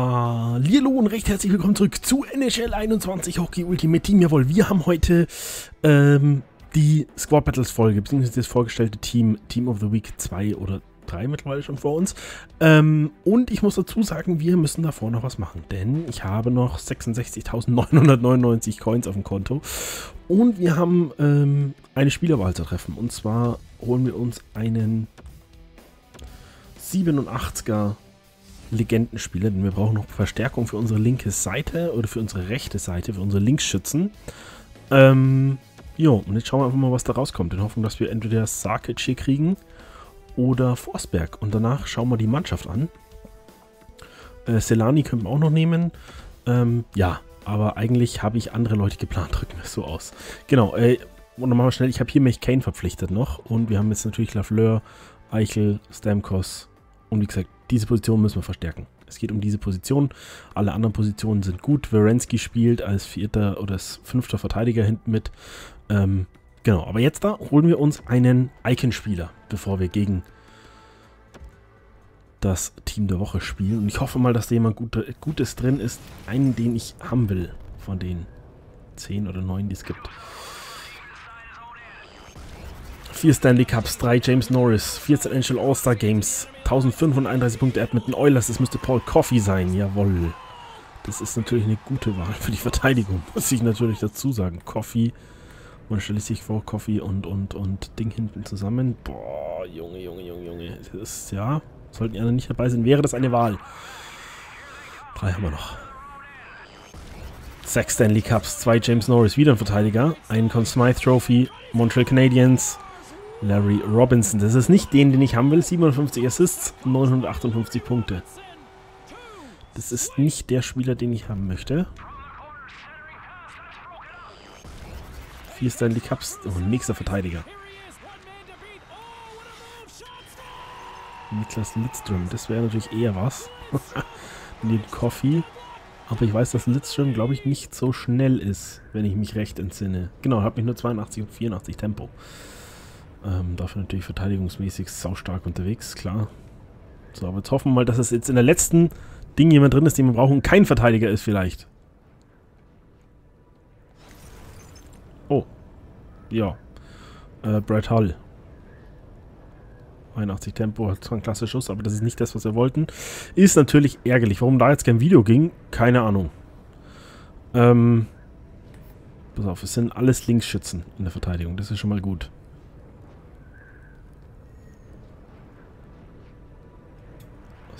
Hallo und recht herzlich willkommen zurück zu NHL 21 Hockey Ultimate Team. Jawohl, wir haben heute ähm, die Squad Battles Folge, beziehungsweise das vorgestellte Team, Team of the Week 2 oder 3 mittlerweile schon vor uns. Ähm, und ich muss dazu sagen, wir müssen davor noch was machen, denn ich habe noch 66.999 Coins auf dem Konto und wir haben ähm, eine Spielerwahl zu treffen. Und zwar holen wir uns einen 87er Legendenspieler, denn wir brauchen noch Verstärkung für unsere linke Seite oder für unsere rechte Seite, für unsere Linksschützen. Ähm, jo, und jetzt schauen wir einfach mal, was da rauskommt. In Hoffnung, dass wir entweder Sarkic hier kriegen oder Forsberg. Und danach schauen wir die Mannschaft an. Äh, Selani können wir auch noch nehmen. Ähm, ja, aber eigentlich habe ich andere Leute geplant, drücken wir es so aus. Genau, äh, und dann machen wir schnell. Ich habe hier Mech Kane verpflichtet noch. Und wir haben jetzt natürlich Lafleur, Eichel, Stamkos und wie gesagt, diese Position müssen wir verstärken. Es geht um diese Position. Alle anderen Positionen sind gut. Werensky spielt als vierter oder als fünfter Verteidiger hinten mit. Ähm, genau, aber jetzt da holen wir uns einen Icon-Spieler, bevor wir gegen das Team der Woche spielen. Und ich hoffe mal, dass da jemand Gute, Gutes drin ist. Einen, den ich haben will von den zehn oder neun, die es gibt. Vier Stanley Cups, drei James Norris, 14 NHL All-Star Games, 1531 Punkte Edmonton Oilers, das müsste Paul Coffey sein, jawohl. Das ist natürlich eine gute Wahl für die Verteidigung, muss ich natürlich dazu sagen. Coffey, man stelle sich vor, Coffey und, und, und Ding hinten zusammen. Boah, Junge, Junge, Junge, Junge. Das ist, ja, sollten die anderen nicht dabei sein, wäre das eine Wahl. Drei haben wir noch. Sechs Stanley Cups, zwei James Norris, wieder ein Verteidiger, einen Conn Smythe Trophy, Montreal Canadiens, Larry Robinson. Das ist nicht den, den ich haben will. 57 Assists, 958 Punkte. Das ist nicht der Spieler, den ich haben möchte. Vier Stanley Cups. Oh, nächster Verteidiger. Niklas Lidström. Das wäre natürlich eher was. Neben Coffee. Aber ich weiß, dass Lidström, glaube ich, nicht so schnell ist, wenn ich mich recht entsinne. Genau, hat mich nur 82 und 84 Tempo. Ähm, dafür natürlich verteidigungsmäßig saustark unterwegs, klar. So, aber jetzt hoffen wir mal, dass es jetzt in der letzten Ding jemand drin ist, den wir brauchen kein Verteidiger ist vielleicht. Oh. Ja. Äh, Brad Hull. 81 Tempo, hat zwar ein klasse Schuss, aber das ist nicht das, was wir wollten. Ist natürlich ärgerlich. Warum da jetzt kein Video ging, keine Ahnung. Ähm, pass auf, es sind alles Linksschützen in der Verteidigung. Das ist schon mal gut.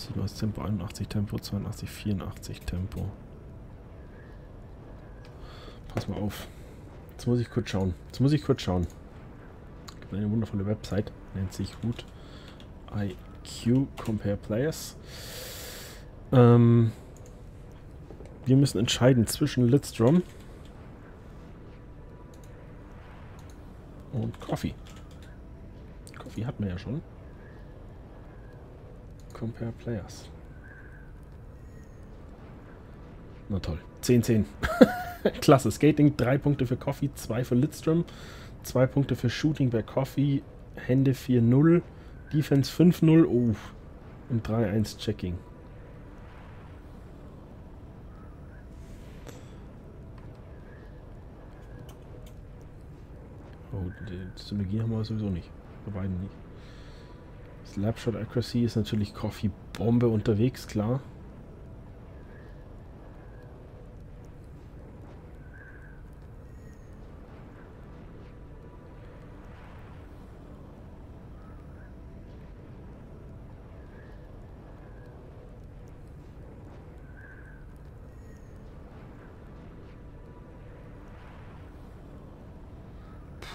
Du hast Tempo 81, Tempo 82, 84 Tempo. Pass mal auf. Jetzt muss ich kurz schauen. Jetzt muss ich kurz schauen. Es gibt eine wundervolle Website, nennt sich Root IQ Compare Players. Ähm, wir müssen entscheiden zwischen Lidstrom und Coffee. Coffee hatten wir ja schon. Compare Players. Na toll. 10-10. Klasse. Skating 3 Punkte für Coffee, 2 für Lidstrom, 2 Punkte für Shooting bei Coffee, Hände 4-0, Defense 5-0, oh, und 3-1 Checking. Oh, die Synergie haben wir sowieso nicht. Bei beiden nicht. Slapshot Accuracy ist natürlich Coffee Bombe unterwegs, klar.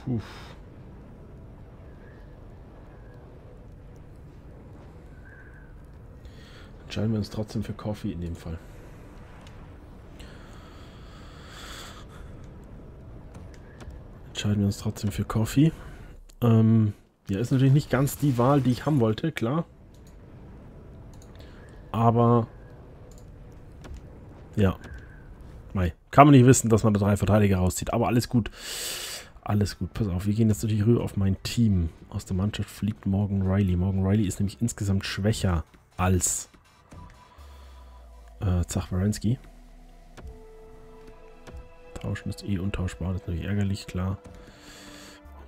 Puh. Entscheiden wir uns trotzdem für Coffee in dem Fall. Entscheiden wir uns trotzdem für Coffee. Ähm, ja, ist natürlich nicht ganz die Wahl, die ich haben wollte, klar. Aber ja, Mei. Kann man nicht wissen, dass man da drei Verteidiger rauszieht. Aber alles gut. Alles gut. Pass auf, wir gehen jetzt natürlich rüber auf mein Team. Aus der Mannschaft fliegt Morgan Riley. Morgan Riley ist nämlich insgesamt schwächer als äh, Zachwarensky. Tauschen ist eh untauschbar, das ist natürlich ärgerlich, klar.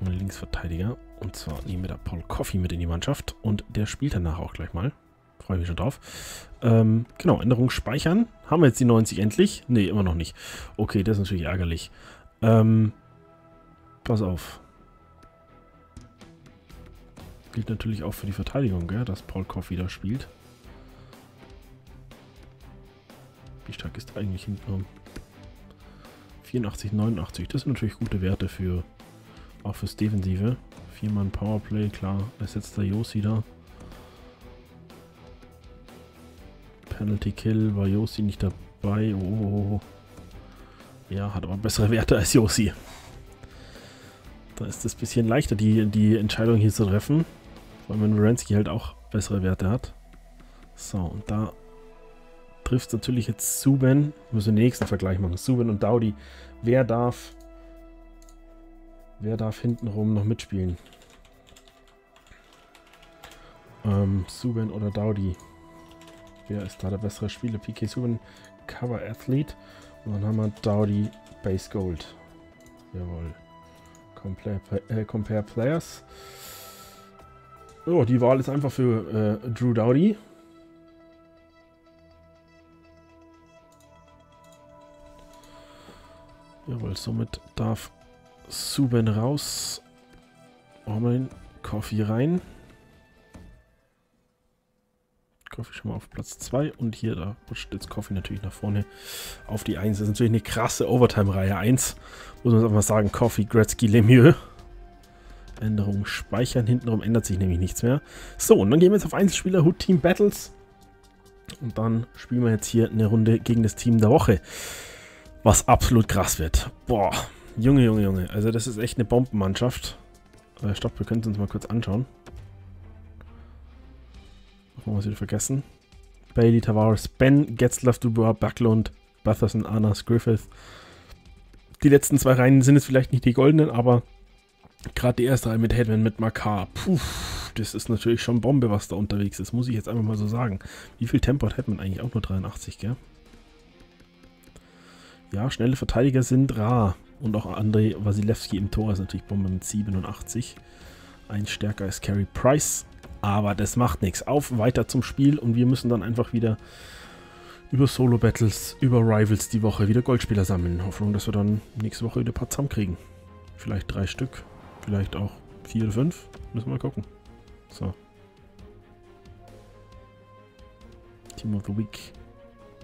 Ein Linksverteidiger. Und zwar nehmen wir da Paul Coffey mit in die Mannschaft. Und der spielt danach auch gleich mal. Freue mich schon drauf. Ähm, genau, Änderung speichern. Haben wir jetzt die 90 endlich? Ne, immer noch nicht. Okay, das ist natürlich ärgerlich. Ähm, pass auf. Gilt natürlich auch für die Verteidigung, gell, dass Paul Coffey da spielt. Wie stark ist eigentlich hintenrum? 84, 89. Das sind natürlich gute Werte für auch fürs Defensive. Viermal Powerplay, klar. Ersetzt der Josi da. Penalty Kill war Josi nicht dabei. Oh, oh, oh, oh. Ja, hat aber bessere Werte als Josi. Da ist es ein bisschen leichter, die, die Entscheidung hier zu treffen. Weil man Wierenski halt auch bessere Werte hat. So, und da trifft natürlich jetzt Suben. Müssen den nächsten Vergleich machen. Suben und Daudi. Wer darf Wer darf hintenrum noch mitspielen? Ähm, Subin oder Daudi? Wer ist da der bessere Spieler? PK Subin, Cover Athlete. Und dann haben wir Daudi, Base Gold. Jawohl. Compare, äh, compare Players. Oh, die Wahl ist einfach für äh, Drew Dowdy. Jawohl, somit darf Suben raus. Ormeln, Coffee rein. Coffee schon mal auf Platz 2 und hier, da rutscht jetzt Coffee natürlich nach vorne auf die 1. Das ist natürlich eine krasse Overtime-Reihe 1. Muss man einfach mal sagen, Coffee, Gretzky, Lemieux. Änderung speichern, hintenrum ändert sich nämlich nichts mehr. So, und dann gehen wir jetzt auf Einzelspieler, Hood Team Battles. Und dann spielen wir jetzt hier eine Runde gegen das Team der Woche. Was absolut krass wird. Boah, Junge, Junge, Junge. Also das ist echt eine Bombenmannschaft. Äh, stopp, wir können es uns mal kurz anschauen. Machen wir was wieder vergessen. Bailey, Tavares, Ben, Getzlaff, Dubois, Backlund, Batherson, Anas, Griffith. Die letzten zwei Reihen sind jetzt vielleicht nicht die goldenen, aber gerade die erste Reihe mit Hedman, mit Makar, puh, das ist natürlich schon Bombe, was da unterwegs ist, muss ich jetzt einfach mal so sagen. Wie viel Tempo hat Hedman eigentlich? Auch nur 83, gell? Ja, schnelle Verteidiger sind rar. Und auch Andrei Wasilewski im Tor ist natürlich Bombe mit 87. Ein stärker ist Carey Price. Aber das macht nichts. Auf, weiter zum Spiel. Und wir müssen dann einfach wieder über Solo-Battles, über Rivals die Woche wieder Goldspieler sammeln. Hoffnung, dass wir dann nächste Woche wieder ein paar zusammenkriegen. Vielleicht drei Stück. Vielleicht auch vier oder fünf. Müssen wir mal gucken. So. Team of the Week.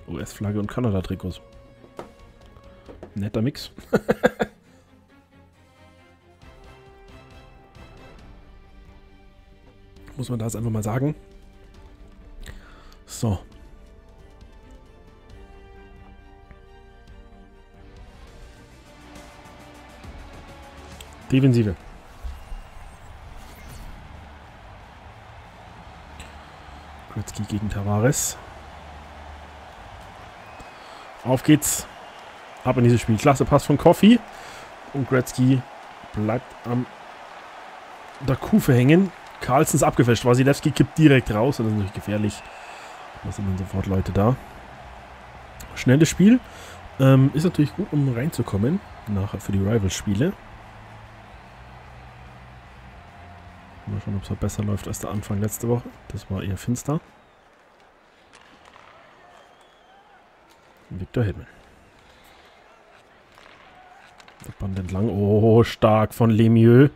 US-Flagge und Kanada-Trikots. Netter Mix. Muss man das einfach mal sagen. So. Defensive. Gretzky gegen Tavares. Auf geht's. Ab in dieses Spiel. Klasse Pass von Coffee. Und Gretzky bleibt am der Kufe hängen. Carlsen ist abgefälscht. Wasilewski kippt direkt raus. Das ist natürlich gefährlich. Da sind dann sofort Leute da. Schnelles Spiel. Ähm, ist natürlich gut, um reinzukommen. Nachher für die Rivals-Spiele. Mal schauen, ob es besser läuft als der Anfang letzte Woche. Das war eher finster. Victor Himmel. Der Band entlang. Oh, stark von Lemieux.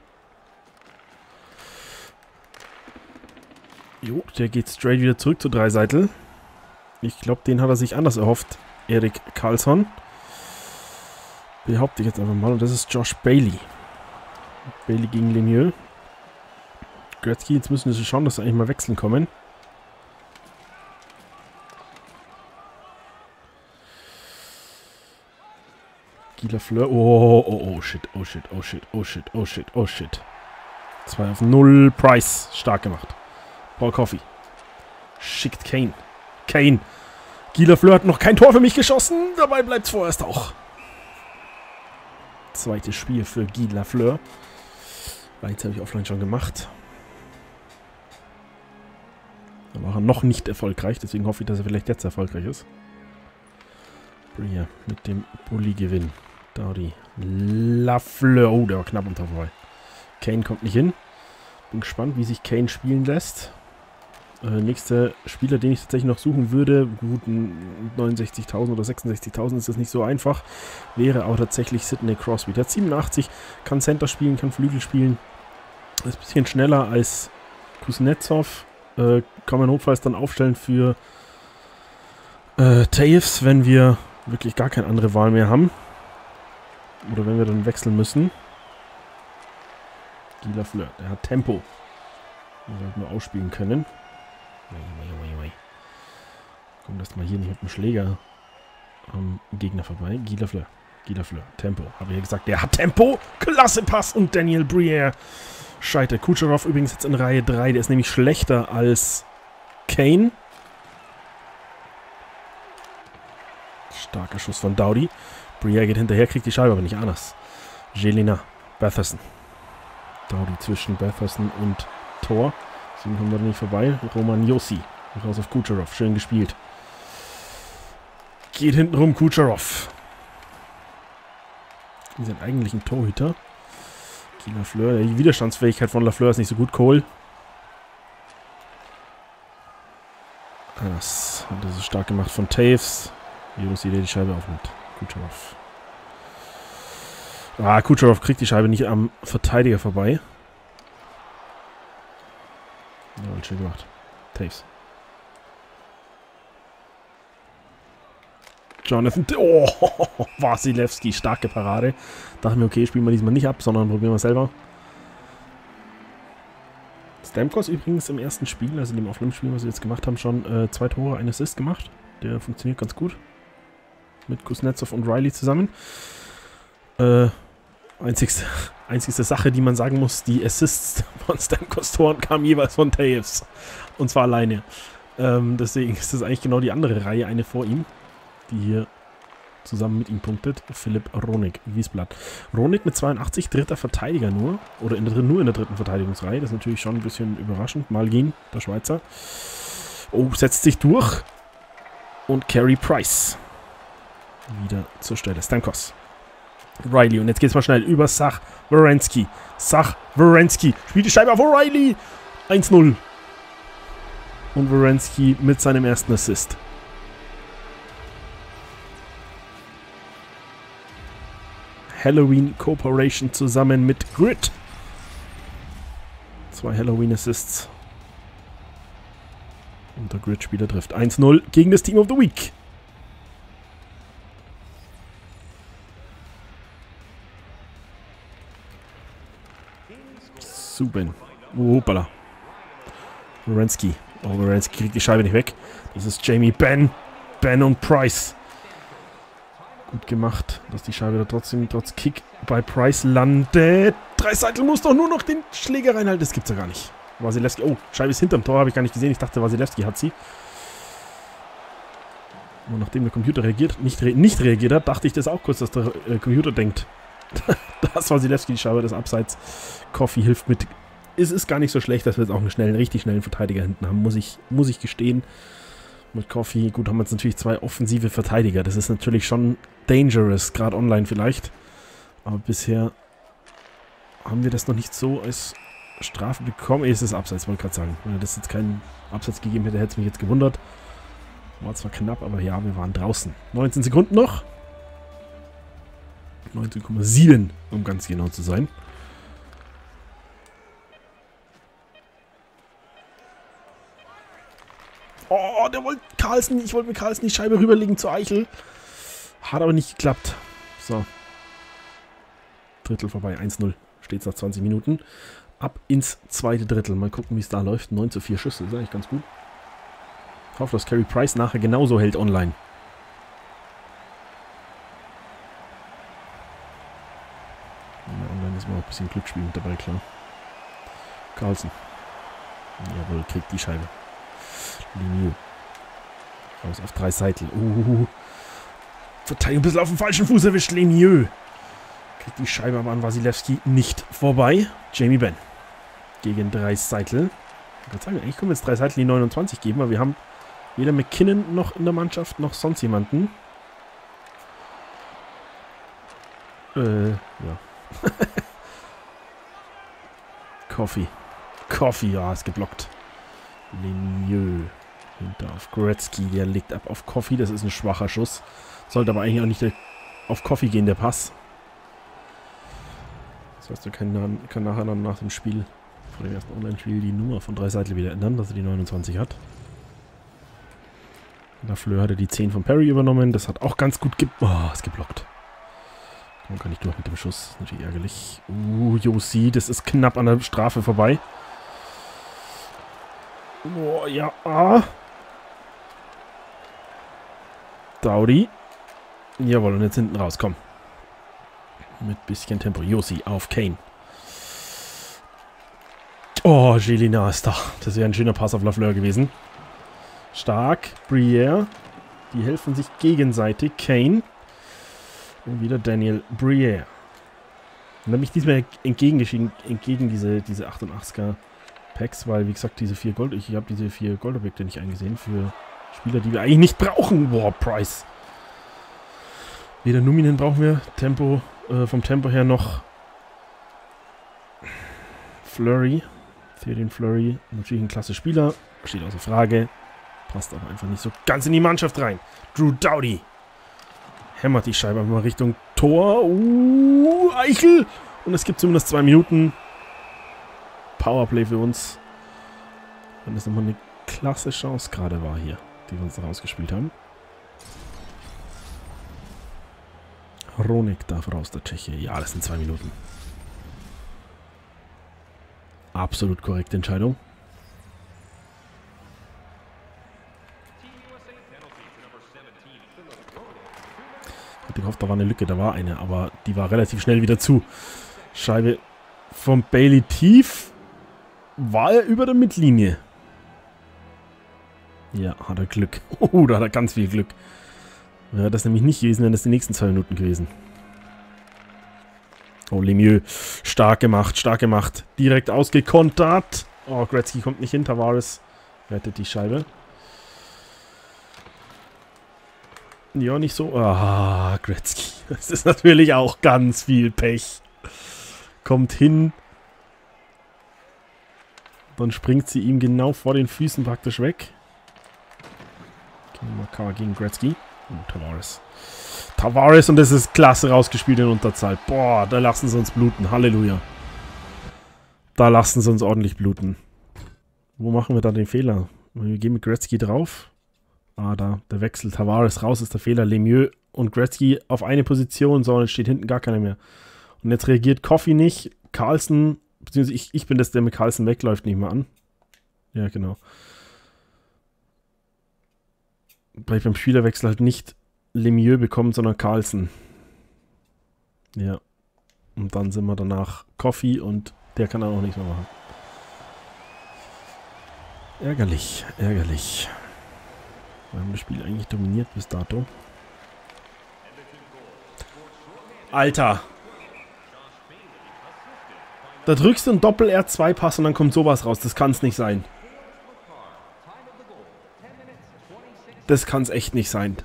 Jo, der geht straight wieder zurück zu Dreiseitel. Ich glaube, den hat er sich anders erhofft. Erik Karlsson. Behaupte ich jetzt einfach mal. Und das ist Josh Bailey. Bailey gegen Lemieux. Gretzky, jetzt müssen wir schauen, dass sie eigentlich mal wechseln kommen. Guy Fleur. Oh, oh, oh, shit, oh, shit, oh, shit, oh, shit, oh, shit, oh, shit. 2 auf 0. Price. Stark gemacht. Paul Coffey. Schickt Kane. Kane. Guy Fleur hat noch kein Tor für mich geschossen. Dabei bleibt es vorerst auch. Zweites Spiel für Guy Lafleur. Jetzt habe ich offline schon gemacht. Da war er noch nicht erfolgreich, deswegen hoffe ich, dass er vielleicht jetzt erfolgreich ist. Bria mit dem Bulli-Gewinn. Dowdy. Lafleur. Oh, der war knapp unter vorbei. Kane kommt nicht hin. Bin gespannt, wie sich Kane spielen lässt. Äh, nächster Spieler, den ich tatsächlich noch suchen würde, gut 69.000 oder 66.000 ist das nicht so einfach, wäre auch tatsächlich Sidney Crosby. Der hat 87, kann Center spielen, kann Flügel spielen, ist ein bisschen schneller als Kuznetsov. Äh, kann man notfalls dann aufstellen für äh, Taves, wenn wir wirklich gar keine andere Wahl mehr haben. Oder wenn wir dann wechseln müssen. Gila Fleur, der hat Tempo. Den sollten wir ausspielen können. Komm, das mal hier nicht mit dem Schläger am Gegner vorbei. Gila Fleur. Gila Fleur. Tempo. Habe ich ja gesagt, der hat Tempo. Klasse Pass. Und Daniel Briere scheitert. Kucherov übrigens jetzt in Reihe 3. Der ist nämlich schlechter als Kane. Starker Schuss von Dowdy. Briere geht hinterher, kriegt die Scheibe, aber nicht anders. Jelina. Batherson. Dowdy zwischen Batherson und Tor. Deswegen kommen wir nicht vorbei. Roman Yossi. Raus auf Kucherov. Schön gespielt. Geht hinten rum Kucherov. Die sind eigentlich ein Torhüter. Lafleur. Die Widerstandsfähigkeit von Lafleur ist nicht so gut. Cole. Das, das ist stark gemacht von Taves. Yossi, der die Scheibe aufnimmt. Kucherov. Ah, Kucherov kriegt die Scheibe nicht am Verteidiger vorbei. Ja, schön gemacht. Taves. Jonathan. Oh, Wasilewski, starke Parade. Dachte mir, okay, spielen wir diesmal nicht ab, sondern probieren wir selber. Stamkos übrigens im ersten Spiel, also in dem Aufnahmespiel, was wir jetzt gemacht haben, schon äh, zwei Tore, ein Assist gemacht. Der funktioniert ganz gut. Mit Kuznetsov und Riley zusammen. Äh, einzigste, einzigste Sache, die man sagen muss, die Assists von Stamkos Toren kamen jeweils von Taves. Und zwar alleine. Ähm, deswegen ist das eigentlich genau die andere Reihe, eine vor ihm die hier zusammen mit ihm punktet. Philipp Ronig, Wiesblatt. Ronig mit 82, dritter Verteidiger nur. Oder in der, nur in der dritten Verteidigungsreihe. Das ist natürlich schon ein bisschen überraschend. Malgin, der Schweizer. Oh, setzt sich durch. Und Carey Price. Wieder zur Stelle. Stankos. Riley. Und jetzt geht es mal schnell über Sach Werensky. Sach Werensky. Spielt die Scheibe auf O'Reilly. 1-0. Und Werensky mit seinem ersten Assist. Halloween Corporation zusammen mit Grid. Zwei Halloween Assists. Und der Grid-Spieler trifft 1-0 gegen das Team of the Week. Subin. Oh, hoppala. Wierenski. Oh, Wierenski kriegt die Scheibe nicht weg. Das ist Jamie Ben. Ben und Price. Gut gemacht, dass die Scheibe da trotzdem trotz Kick bei Price landet. Dreiseitel muss doch nur noch den Schläger reinhalten. Das gibt's ja gar nicht. Wasilewski. Oh, Scheibe ist hinterm Tor, habe ich gar nicht gesehen. Ich dachte, Wasilewski hat sie. Und nachdem der Computer reagiert, nicht, re nicht reagiert hat, dachte ich das auch kurz, dass der äh, Computer denkt. das Wasilewski die Scheibe des Abseits. Coffee hilft mit. Es ist gar nicht so schlecht, dass wir jetzt auch einen schnellen, richtig schnellen Verteidiger hinten haben, muss ich, muss ich gestehen mit Coffee. Gut, haben wir jetzt natürlich zwei offensive Verteidiger. Das ist natürlich schon dangerous, gerade online vielleicht. Aber bisher haben wir das noch nicht so als Strafe bekommen. Es ist Abseits, wollte ich gerade sagen. Wenn das jetzt keinen Abseits gegeben hätte, hätte es mich jetzt gewundert. War zwar knapp, aber ja, wir waren draußen. 19 Sekunden noch. 19,7, um ganz genau zu sein. Oh, der wollte Carlsen. Ich wollte mit Carlsen die Scheibe rüberlegen zu Eichel. Hat aber nicht geklappt. So. Drittel vorbei. 1-0. Steht nach 20 Minuten. Ab ins zweite Drittel. Mal gucken, wie es da läuft. 9 zu 4 Schüsse. Ist eigentlich ganz gut. Ich hoffe, dass Carey Price nachher genauso hält online. Ja, online ist mal ein bisschen Glücksspiel mit dabei, klar. Carlsen. Jawohl, kriegt die Scheibe. Lemieux. Raus auf drei Seiten. Uh, Verteidigung ein bisschen auf dem falschen Fuß erwischt. Lemieux. Kriegt die Scheibe aber an Wasilewski nicht vorbei. Jamie Benn. Gegen drei Seitel. Ich kann sagen, eigentlich können wir jetzt drei Seitel die 29 geben, aber wir haben weder McKinnon noch in der Mannschaft noch sonst jemanden. Äh, ja. Coffee. Coffee, ja, ist geblockt. Lemieux. Hinter auf Gretzky, der legt ab auf Coffee. Das ist ein schwacher Schuss. Sollte aber eigentlich auch nicht auf Coffee gehen, der Pass. Das heißt, er kann, kann nachher dann nach dem Spiel, vor dem ersten Online-Spiel, die Nummer von drei Seiten wieder ändern, dass er die 29 hat. Lafleur hatte die 10 von Perry übernommen. Das hat auch ganz gut ge... Oh, ist geblockt. Man kann nicht durch mit dem Schuss. Natürlich ärgerlich. Uh, Josi, das ist knapp an der Strafe vorbei. Oh, ja. Ah. Daudi. Jawohl, und jetzt hinten raus, komm. Mit bisschen Tempo. Josi auf Kane. Oh, Jelina ist da. Das wäre ein schöner Pass auf Lafleur gewesen. Stark. Briere. Die helfen sich gegenseitig. Kane. Und wieder Daniel Briere. Und dann bin ich diesmal entgegengeschieden, entgegen diese, diese 88er Packs, weil, wie gesagt, diese vier Gold, ich habe diese vier Goldobjekte nicht eingesehen für Spieler, die wir eigentlich nicht brauchen. Boah, Price. Weder Numinen brauchen wir, Tempo, äh, vom Tempo her noch Flurry. Theodin Flurry, natürlich ein klasse Spieler, steht außer Frage. Passt aber einfach nicht so ganz in die Mannschaft rein. Drew Dowdy hämmert die Scheibe mal Richtung Tor. Uh, Eichel. Und es gibt zumindest zwei Minuten. Powerplay für uns. Wenn das nochmal eine klasse Chance gerade war hier, die wir uns rausgespielt haben. Ronik darf raus, der Tscheche. Ja, das sind zwei Minuten. Absolut korrekte Entscheidung. Gehofft, da war eine Lücke. Da war eine, aber die war relativ schnell wieder zu. Scheibe vom Bailey tief. War er über der Mittellinie? Ja, hat er Glück. Oh, da hat er ganz viel Glück. Wäre das nämlich nicht gewesen, wären das die nächsten zwei Minuten gewesen. Oh, Lemieux. Stark gemacht, stark gemacht. Direkt ausgekontert. Oh, Gretzky kommt nicht hin. Tavares rettet die Scheibe. Ja, nicht so. Ah, Gretzky. Das ist natürlich auch ganz viel Pech. Kommt hin. Dann springt sie ihm genau vor den Füßen praktisch weg. Makar gegen Gretzky. Oh, Tavares. Tavares und das ist klasse rausgespielt in Unterzahl. Boah, da lassen sie uns bluten. Halleluja. Da lassen sie uns ordentlich bluten. Wo machen wir da den Fehler? Wir gehen mit Gretzky drauf. Ah, da, der Wechsel. Tavares raus ist der Fehler. Lemieux und Gretzky auf eine Position. So, und jetzt steht hinten gar keiner mehr. Und jetzt reagiert Coffee nicht. Carlson, beziehungsweise ich, ich bin das, der mit Carlson wegläuft, nicht mehr an. Ja, genau. Weil beim Spielerwechsel halt nicht Lemieux bekommen, sondern Carlson. Ja. Und dann sind wir danach Coffee und der kann auch nichts mehr machen. Ärgerlich, ärgerlich. Wir haben das Spiel eigentlich dominiert bis dato. Alter! Da drückst du einen Doppel-R2-Pass und dann kommt sowas raus. Das kann es nicht sein. Das kann es echt nicht sein.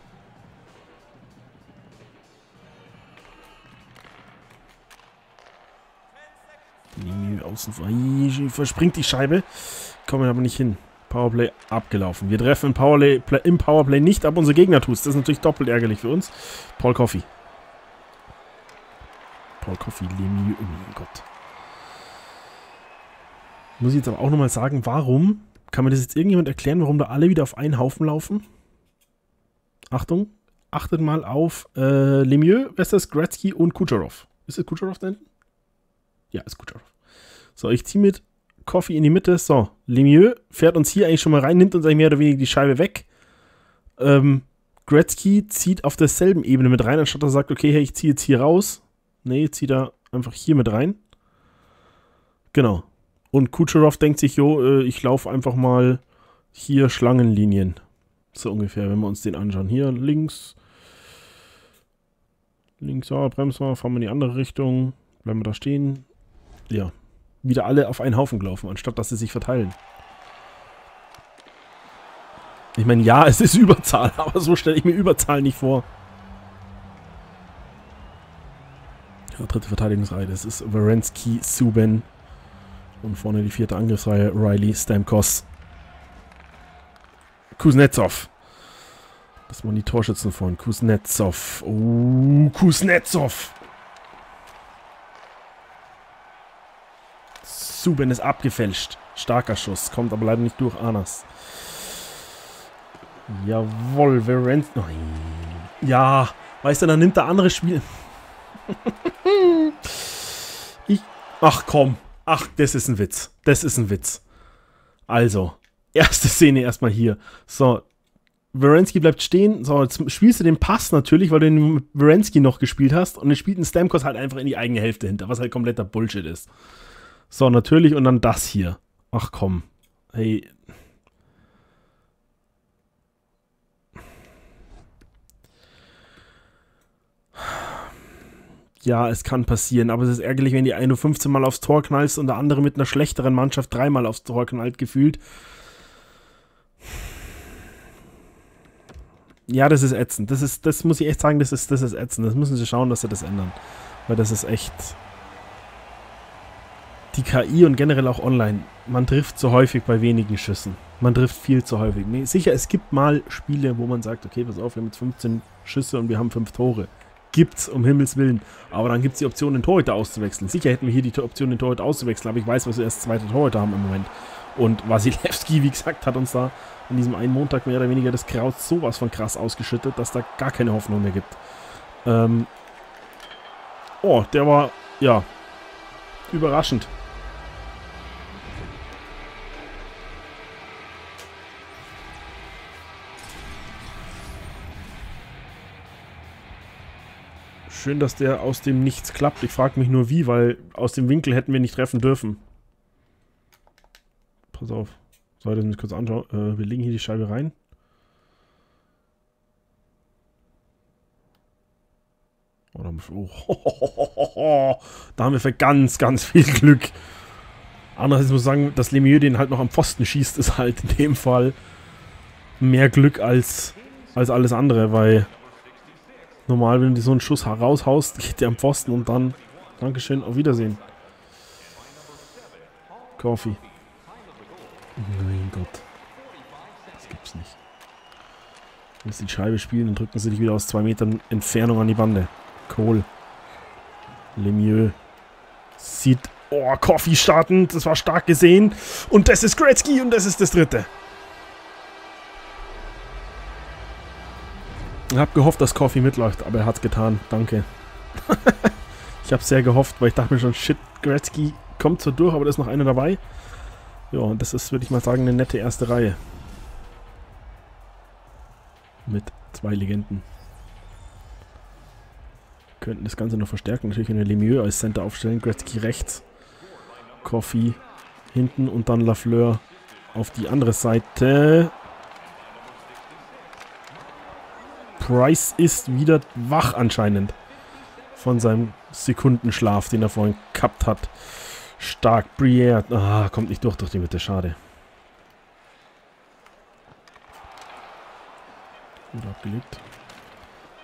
außen verspringt die Scheibe. Kommen aber nicht hin. Powerplay abgelaufen. Wir treffen im Powerplay, im Powerplay nicht ab, unsere Gegner tut Das ist natürlich doppelt ärgerlich für uns. Paul Coffey. Paul Coffey, Lemieux. Oh mein Gott. Muss ich jetzt aber auch nochmal sagen, warum? Kann mir das jetzt irgendjemand erklären, warum da alle wieder auf einen Haufen laufen? Achtung, achtet mal auf äh, Lemieux, Westers, Gretzky und Kucherov. Ist es Kucherov hinten? Ja, ist Kucherov. So, ich ziehe mit Coffee in die Mitte. So, Lemieux fährt uns hier eigentlich schon mal rein, nimmt uns eigentlich mehr oder weniger die Scheibe weg. Ähm, Gretzky zieht auf derselben Ebene mit rein, anstatt er sagt, okay, hey, ich ziehe jetzt hier raus. Nee, zieht er einfach hier mit rein. Genau. Und Kucherov denkt sich, jo, äh, ich laufe einfach mal hier Schlangenlinien. So ungefähr, wenn wir uns den anschauen. Hier links. Links, ja, bremsen wir, fahren wir in die andere Richtung. Bleiben wir da stehen. Ja, wieder alle auf einen Haufen gelaufen, anstatt dass sie sich verteilen. Ich meine, ja, es ist Überzahl, aber so stelle ich mir Überzahl nicht vor. Ja, dritte Verteidigungsreihe. Das ist Werensky, Subin. Und vorne die vierte Angriffsreihe. Riley, Stamkos. Kuznetsov. Das waren die Torschützen von Kuznetsov. Oh, Kuznetsov. Subin ist abgefälscht. Starker Schuss. Kommt aber leider nicht durch Anas. Jawohl, Verens. Ja, weißt du, dann nimmt der andere Spiel. ich. Ach komm. Ach, das ist ein Witz. Das ist ein Witz. Also, erste Szene erstmal hier. So, Werensky bleibt stehen. So, jetzt spielst du den Pass natürlich, weil du den Werensky noch gespielt hast. Und dann spielt ein Stamkos halt einfach in die eigene Hälfte hinter, was halt kompletter Bullshit ist. So, natürlich. Und dann das hier. Ach komm. Hey. Ja, es kann passieren, aber es ist ärgerlich, wenn die eine 15 Mal aufs Tor knallst und der andere mit einer schlechteren Mannschaft dreimal aufs Tor knallt, gefühlt. Ja, das ist ätzend. Das ist, das muss ich echt sagen, das ist, das ist ätzend. Das müssen sie schauen, dass sie das ändern. Weil das ist echt. Die KI und generell auch online. Man trifft zu häufig bei wenigen Schüssen. Man trifft viel zu häufig. Sicher, es gibt mal Spiele, wo man sagt, okay, pass auf, wir haben jetzt 15 Schüsse und wir haben 5 Tore. Gibt's, um Himmels Willen. Aber dann gibt es die Option, den Torhüter auszuwechseln. Sicher hätten wir hier die Option, den Torhüter auszuwechseln, aber ich weiß, was wir erst zweite Torhüter haben im Moment. Und Wasilewski, wie gesagt, hat uns da an diesem einen Montag mehr oder weniger das Kraut sowas von krass ausgeschüttet, dass da gar keine Hoffnung mehr gibt. Ähm oh, der war, ja, überraschend. Schön, dass der aus dem Nichts klappt. Ich frage mich nur wie, weil aus dem Winkel hätten wir nicht treffen dürfen. Pass auf. So, das muss ich kurz anschauen. Äh, wir legen hier die Scheibe rein. Oh, oh, da haben wir für ganz, ganz viel Glück. Andererseits muss ich sagen, dass Lemieux den halt noch am Pfosten schießt, ist halt in dem Fall mehr Glück als, als alles andere, weil Normal, wenn du so einen Schuss raushaust, geht der am Pfosten und dann, Dankeschön, auf Wiedersehen. Coffee. Mein Gott. Das gibt's nicht. Du musst die Scheibe spielen, dann drücken sie dich wieder aus zwei Metern Entfernung an die Bande. Kohl. Lemieux. Sieht. Oh, Coffee starten. Das war stark gesehen. Und das ist Gretzky und das ist das dritte. Ich habe gehofft, dass Coffee mitläuft, aber er hat es getan. Danke. ich habe sehr gehofft, weil ich dachte mir schon, shit, Gretzky kommt so durch, aber da ist noch einer dabei. Ja, und das ist, würde ich mal sagen, eine nette erste Reihe. Mit zwei Legenden. Könnten das Ganze noch verstärken. Natürlich eine Lemieux als Center aufstellen. Gretzky rechts. Coffee hinten und dann Lafleur auf die andere Seite. Price ist wieder wach anscheinend. Von seinem Sekundenschlaf, den er vorhin gehabt hat. Stark. Briere. Ah, kommt nicht durch durch die Mitte. Schade. Gut abgelegt.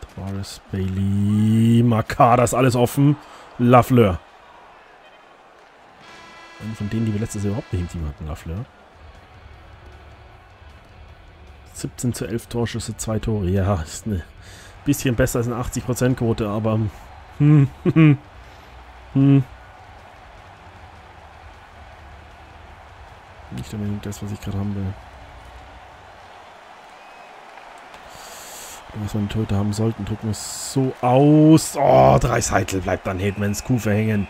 Tavares, Bailey, Makar, das alles offen. Lafleur. Einen von denen, die wir letztes Jahr überhaupt nicht im Team hatten, Lafleur. 17 zu 11 Torschüsse, 2 Tore. Ja, ist ein bisschen besser als eine 80% Quote, aber hm, hm, hm. Nicht unbedingt das, was ich gerade haben will. Was wir in Torhüter haben sollten, drücken wir es so aus. Oh, drei Seitel bleibt dann Hetmans Kufe hängen.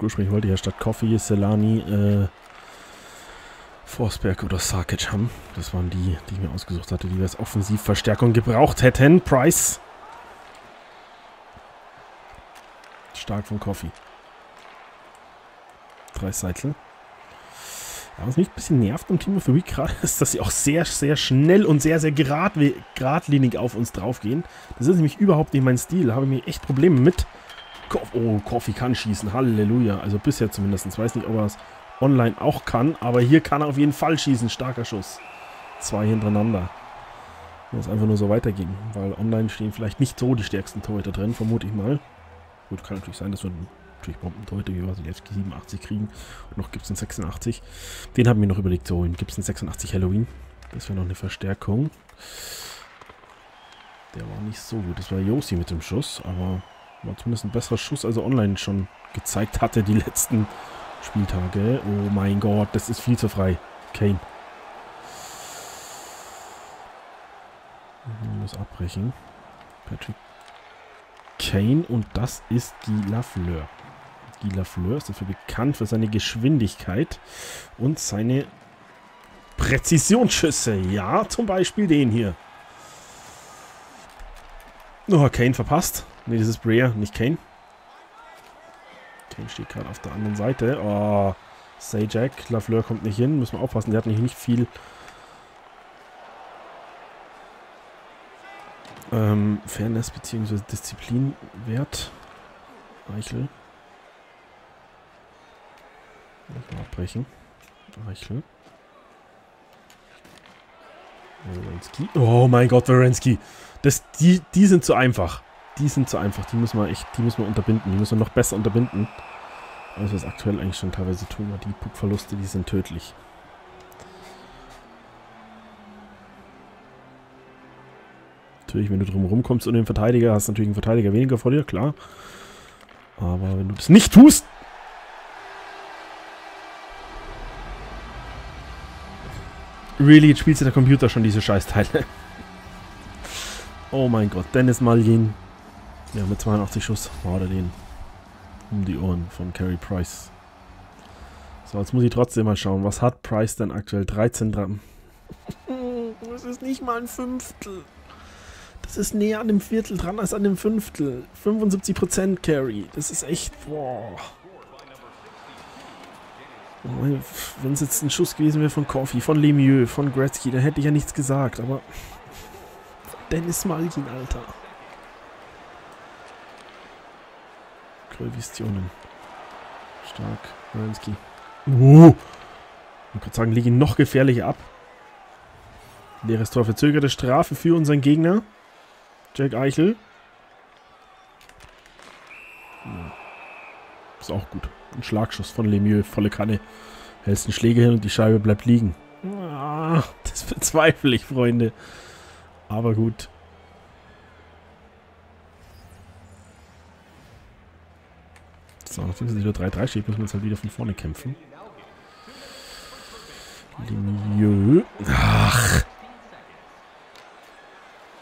Ursprünglich wollte ich ja statt Coffee, Selani, äh, Forsberg oder Sarkic haben. Das waren die, die ich mir ausgesucht hatte, die wir als Offensivverstärkung gebraucht hätten. Price. Stark von Coffee. Drei Seitel. Ja, was mich ein bisschen nervt am Team of the Week gerade ist, dass sie auch sehr, sehr schnell und sehr, sehr gerad, geradlinig auf uns draufgehen. Das ist nämlich überhaupt nicht mein Stil. Da habe ich mir echt Probleme mit. Oh, Coffee kann schießen. Halleluja. Also bisher zumindest. Ich weiß nicht, ob er es online auch kann, aber hier kann er auf jeden Fall schießen. Starker Schuss. Zwei hintereinander. Muss einfach nur so weitergehen, weil online stehen vielleicht nicht so die stärksten Torhüter drin, vermute ich mal. Gut, kann natürlich sein, dass wir natürlich Bombentorhüter wie Wasilewski 87 kriegen und noch gibt es einen 86. Den haben wir noch überlegt zu holen. Gibt es einen 86 Halloween? Das wäre noch eine Verstärkung. Der war nicht so gut. Das war Josi mit dem Schuss, aber war zumindest ein besserer Schuss, als er online schon gezeigt hatte die letzten Spieltage. Oh mein Gott, das ist viel zu frei. Kane. Ich muss abbrechen. Patrick Kane und das ist Guy Lafleur. Guy Lafleur ist dafür bekannt für seine Geschwindigkeit und seine Präzisionsschüsse. Ja, zum Beispiel den hier. Oh, Kane verpasst. Ne, das ist Brea, nicht Kane. Kane steht gerade auf der anderen Seite. Oh, Sajak. Lafleur kommt nicht hin. Müssen wir aufpassen. Der hat nämlich nicht viel ähm, Fairness bzw. Disziplinwert. Eichel. Mal abbrechen. Eichel. Werensky. Oh mein Gott, Werensky. Das, die, die sind zu einfach. Die sind zu einfach. Die müssen wir echt, die müssen wir unterbinden. Die müssen wir noch besser unterbinden. Als wir es aktuell eigentlich schon teilweise tun. Die Puckverluste, die sind tödlich. Natürlich, wenn du drum rumkommst und den Verteidiger, hast du natürlich einen Verteidiger weniger vor dir, klar. Aber wenn du das nicht tust... Really, jetzt spielt der Computer schon diese Scheißteile. oh mein Gott, Dennis Malin. Ja, mit 82 Schuss war er den um die Ohren von Carey Price. So, jetzt muss ich trotzdem mal schauen. Was hat Price denn aktuell? 13 dran. Das ist nicht mal ein Fünftel. Das ist näher an dem Viertel dran als an dem Fünftel. 75% Carry. Das ist echt, boah. Wenn es jetzt ein Schuss gewesen wäre von Coffee, von Lemieux, von Gretzky, dann hätte ich ja nichts gesagt, aber Dennis Malkin, Alter. Grövisionen. Stark. Wierenski. Uh. Man könnte sagen, lege ihn noch gefährlicher ab. Leeres Tor verzögerte Strafe für unseren Gegner. Jack Eichel. Ist auch gut. Ein Schlagschuss von Lemieux, volle Kanne. Hältst einen Schläger hin und die Scheibe bleibt liegen. Ah, das bezweifle ich, Freunde. Aber gut. So, nachdem es wieder 3-3 steht, müssen wir uns halt wieder von vorne kämpfen. Lemieux. Ach.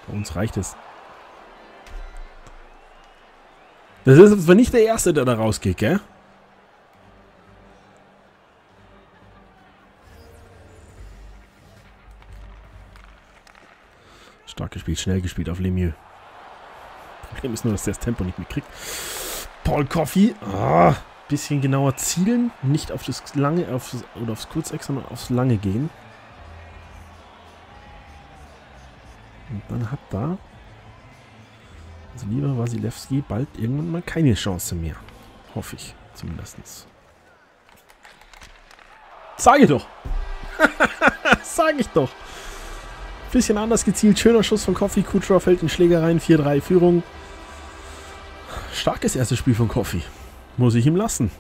Bei uns reicht es. Das ist zwar nicht der Erste, der da rausgeht, gell? Stark gespielt, schnell gespielt auf Lemieux. Problem ist nur, dass der das Tempo nicht mitkriegt. Paul Coffey. Ah, bisschen genauer zielen. Nicht auf das lange auf, oder aufs Kurzeck, sondern aufs lange gehen. Und dann hat da also lieber Wasilewski bald irgendwann mal keine Chance mehr. Hoffe ich zumindest. Sag ich doch. Sag ich doch. Bisschen anders gezielt. Schöner Schuss von Coffee. Kucherov fällt in Schlägereien. 4-3 Führung. Starkes erstes Spiel von Coffee. Muss ich ihm lassen.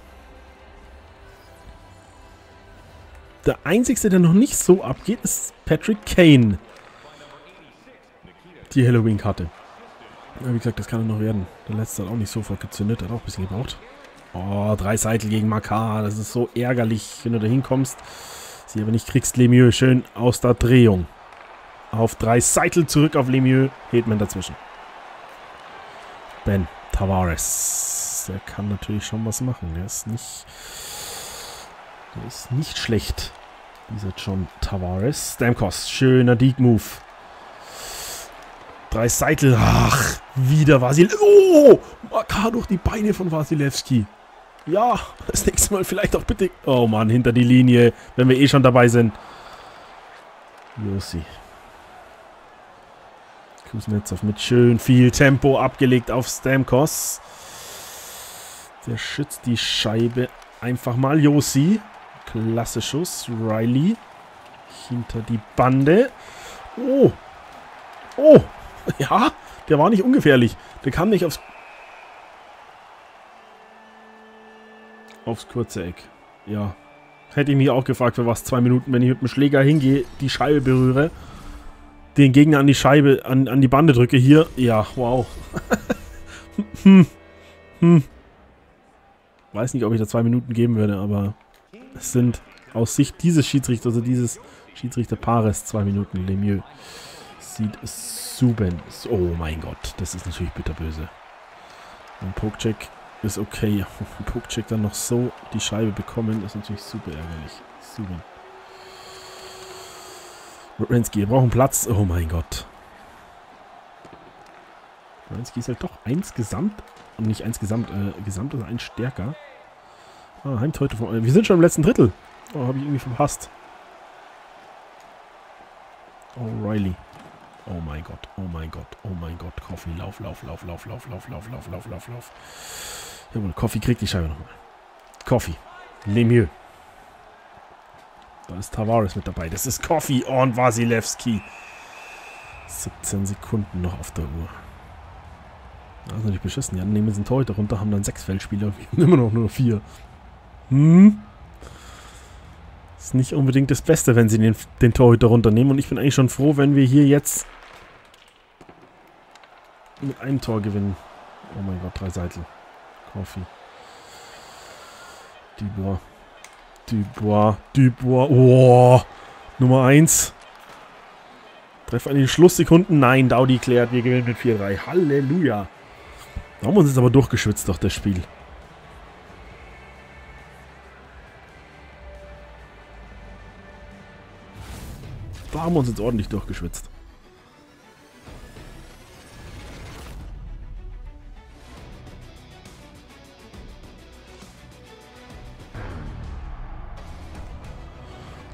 Der einzige, der noch nicht so abgeht, ist Patrick Kane. Die Halloween-Karte. Ja, wie gesagt, das kann er noch werden. Der letzte hat auch nicht sofort gezündet, hat auch ein bisschen gebraucht. Oh, drei Seitel gegen Makar. Das ist so ärgerlich, wenn du da hinkommst. Sie aber nicht kriegst, Lemieux schön aus der Drehung. Auf drei Seitel zurück auf Lemieux. Hetman dazwischen. Ben Tavares. Der kann natürlich schon was machen. Der ist nicht... Der ist nicht schlecht. Dieser John Tavares. Stamkos. Schöner Deep-Move. Drei Seitel. Ach, wieder Vasil. Oh! Makar durch die Beine von Wasilewski. Ja, das nächste Mal vielleicht auch bitte... Oh Mann, hinter die Linie, wenn wir eh schon dabei sind. Josi. Kuznetsov mit schön viel Tempo abgelegt auf Stamkos. Der schützt die Scheibe einfach mal. Josi. Klasse Schuss. Riley. Hinter die Bande. Oh. Oh. Ja, der war nicht ungefährlich. Der kam nicht aufs... Aufs kurze Eck. Ja. Hätte ich mich auch gefragt, für was zwei Minuten, wenn ich mit dem Schläger hingehe, die Scheibe berühre den Gegner an die Scheibe, an, an die Bande drücke. Hier, ja, wow. hm. Hm. Weiß nicht, ob ich da zwei Minuten geben würde, aber es sind aus Sicht dieses Schiedsrichters, also dieses Schiedsrichterpaares, zwei Minuten. Lemieux sieht super. Oh mein Gott, das ist natürlich bitterböse. Ein Pokecheck ist okay. Ein Pokecheck dann noch so die Scheibe bekommen, ist natürlich super ärgerlich. Super. Rensky, wir brauchen Platz. Oh mein Gott. Rensky ist halt doch insgesamt, und nicht insgesamt, äh, gesamt, sondern ein stärker. Ah, Heimteute von, äh, wir sind schon im letzten Drittel. Oh, habe ich irgendwie verpasst. O'Reilly. Oh mein Gott, oh mein Gott, oh mein Gott. Coffee, lauf, lauf, lauf, lauf, lauf, lauf, lauf, lauf, lauf, lauf, lauf. Jawohl, Coffee kriegt die Scheibe nochmal. Coffee. Lemieux. Da ist Tavares mit dabei. Das ist Coffee und Wasilewski. 17 Sekunden noch auf der Uhr. Das ist natürlich beschissen. Ja, nehmen wir einen Torhüter runter, haben dann sechs Feldspieler. Wir immer noch nur vier. Hm? Ist nicht unbedingt das Beste, wenn sie den, den Torhüter runternehmen. Und ich bin eigentlich schon froh, wenn wir hier jetzt mit einem Tor gewinnen. Oh mein Gott, drei Seitel. Coffee. Dubois. Dubois, Dubois, oh, Nummer 1. Treffer an den Schlusssekunden. Nein, Daudi klärt, wir gewinnen mit 4-3. Halleluja. Da haben wir uns jetzt aber durchgeschwitzt durch das Spiel. Da haben wir uns jetzt ordentlich durchgeschwitzt.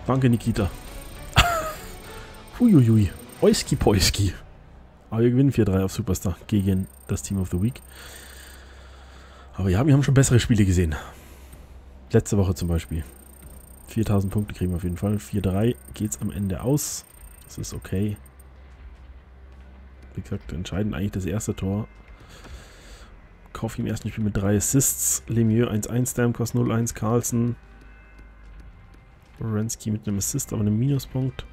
Danke, Nikita. Huiuiui. Oiski Poiski. Aber wir gewinnen 4-3 auf Superstar gegen das Team of the Week. Aber ja, wir haben schon bessere Spiele gesehen. Letzte Woche zum Beispiel. 4000 Punkte kriegen wir auf jeden Fall. 4-3 geht es am Ende aus. Das ist okay. Wie gesagt, entscheidend eigentlich das erste Tor. Coffee im ersten Spiel mit 3 Assists. Lemieux 1-1, Stamkos 0-1, Carlson Rensky mit einem Assist, aber einem Minuspunkt.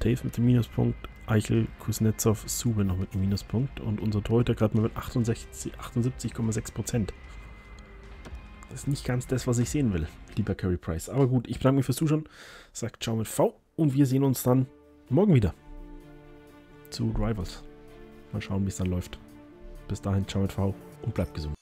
Dave mit dem Minuspunkt. Eichel, Kuznetsov, Sube noch mit einem Minuspunkt. Und unser Torhüter gerade mal mit 78,6%. 78 das ist nicht ganz das, was ich sehen will, lieber Carey Price. Aber gut, ich bedanke mich fürs Zuschauen. Sagt ciao mit V. Und wir sehen uns dann morgen wieder zu Rivals. Mal schauen, wie es dann läuft. Bis dahin, ciao mit V und bleibt gesund.